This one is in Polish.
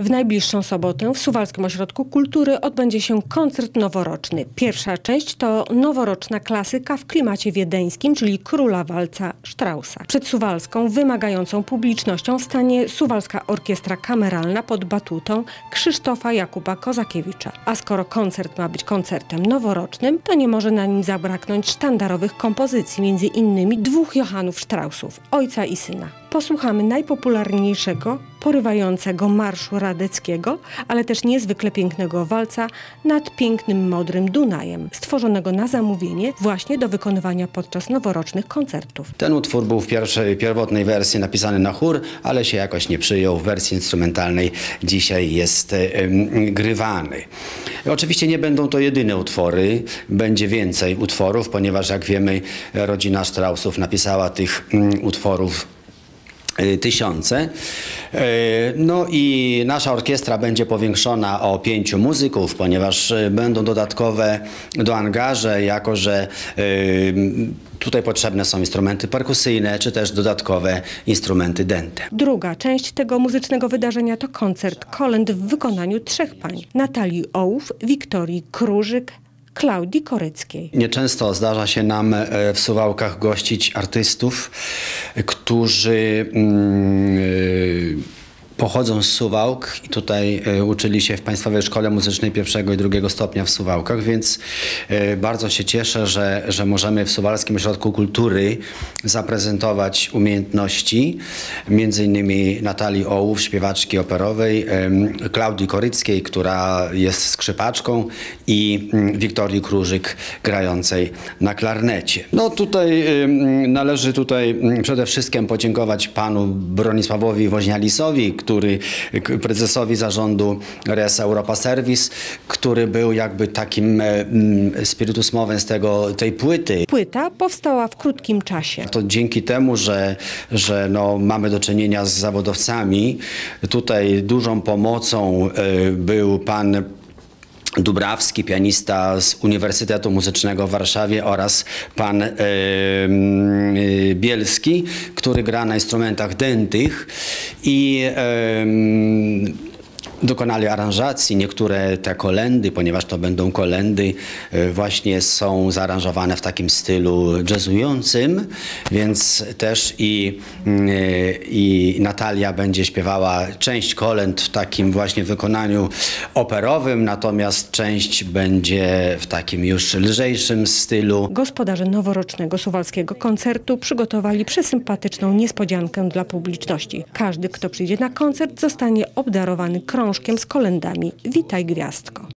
W najbliższą sobotę w Suwalskim Ośrodku Kultury odbędzie się koncert noworoczny. Pierwsza część to noworoczna klasyka w klimacie wiedeńskim, czyli Króla Walca Straussa. Przed Suwalską, wymagającą publicznością stanie Suwalska Orkiestra Kameralna pod batutą Krzysztofa Jakuba Kozakiewicza. A skoro koncert ma być koncertem noworocznym, to nie może na nim zabraknąć sztandarowych kompozycji, między innymi dwóch Johannów Straussów, ojca i syna. Posłuchamy najpopularniejszego, porywającego marszu radeckiego, ale też niezwykle pięknego walca nad pięknym, modrym Dunajem, stworzonego na zamówienie właśnie do wykonywania podczas noworocznych koncertów. Ten utwór był w pierwszej, pierwotnej wersji napisany na chór, ale się jakoś nie przyjął. W wersji instrumentalnej dzisiaj jest grywany. Oczywiście nie będą to jedyne utwory, będzie więcej utworów, ponieważ jak wiemy rodzina Straussów napisała tych mm, utworów tysiące. Y, No i nasza orkiestra będzie powiększona o pięciu muzyków, ponieważ y, będą dodatkowe do angaże, jako że tutaj potrzebne są instrumenty perkusyjne, czy też dodatkowe instrumenty dęte. Druga część tego muzycznego wydarzenia to koncert kolęd w wykonaniu trzech pań. Natalii Ołów, Wiktorii Krużyk, Klaudii Koryckiej. Nieczęsto zdarza się nam e, w Suwałkach gościć artystów, którzy mm, e, pochodzą z Suwałk i tutaj e, uczyli się w Państwowej Szkole Muzycznej pierwszego i drugiego stopnia w Suwałkach, więc e, bardzo się cieszę, że, że możemy w Suwalskim Ośrodku Kultury zaprezentować umiejętności między innymi Natalii Ołów, śpiewaczki operowej, Klaudii Koryckiej, która jest skrzypaczką i mm, Wiktorii Krużyk grającej na klarnecie. No tutaj należy tutaj mm, przede wszystkim podziękować panu Bronisławowi Woźnialisowi, który prezesowi zarządu Res Europa Service, który był jakby takim e, mm, spiritus movens tego, tej płyty. Płyta powstała w krótkim czasie. To dzięki temu, że, że no, mamy do czynienia z zawodowcami, tutaj dużą pomocą e, był pan Dubrawski, pianista z Uniwersytetu Muzycznego w Warszawie oraz pan mm, e, Bielski, który gra na instrumentach dętych i mm, Dokonali aranżacji, niektóre te kolendy, ponieważ to będą kolendy, e, właśnie są zaaranżowane w takim stylu jazzującym, więc też i, mm, e, i Natalia będzie śpiewała część kolęd w takim właśnie wykonaniu operowym, natomiast część będzie w takim już lżejszym stylu. Gospodarze noworocznego suwalskiego koncertu przygotowali przesympatyczną niespodziankę dla publiczności. Każdy, kto przyjdzie na koncert, zostanie obdarowany krążkiem z kolendami. Witaj Gwiazdko.